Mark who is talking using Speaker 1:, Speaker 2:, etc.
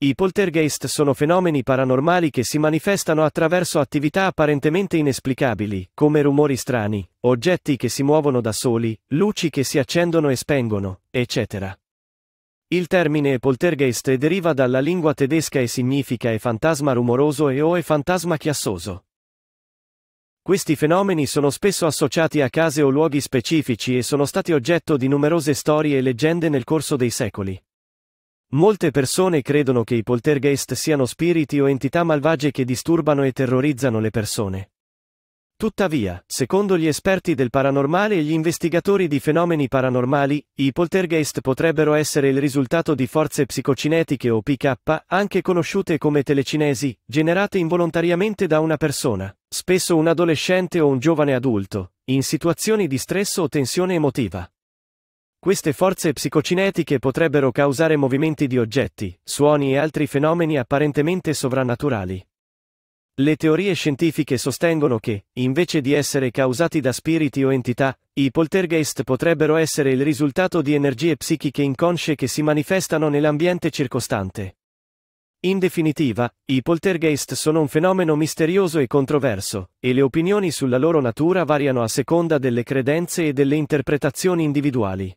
Speaker 1: I poltergeist sono fenomeni paranormali che si manifestano attraverso attività apparentemente inesplicabili, come rumori strani, oggetti che si muovono da soli, luci che si accendono e spengono, eccetera. Il termine poltergeist deriva dalla lingua tedesca e significa è fantasma rumoroso e o è fantasma chiassoso. Questi fenomeni sono spesso associati a case o luoghi specifici e sono stati oggetto di numerose storie e leggende nel corso dei secoli. Molte persone credono che i poltergeist siano spiriti o entità malvagie che disturbano e terrorizzano le persone. Tuttavia, secondo gli esperti del paranormale e gli investigatori di fenomeni paranormali, i poltergeist potrebbero essere il risultato di forze psicocinetiche o PK, anche conosciute come telecinesi, generate involontariamente da una persona, spesso un adolescente o un giovane adulto, in situazioni di stress o tensione emotiva. Queste forze psicocinetiche potrebbero causare movimenti di oggetti, suoni e altri fenomeni apparentemente sovrannaturali. Le teorie scientifiche sostengono che, invece di essere causati da spiriti o entità, i poltergeist potrebbero essere il risultato di energie psichiche inconsce che si manifestano nell'ambiente circostante. In definitiva, i poltergeist sono un fenomeno misterioso e controverso, e le opinioni sulla loro natura variano a seconda delle credenze e delle interpretazioni individuali.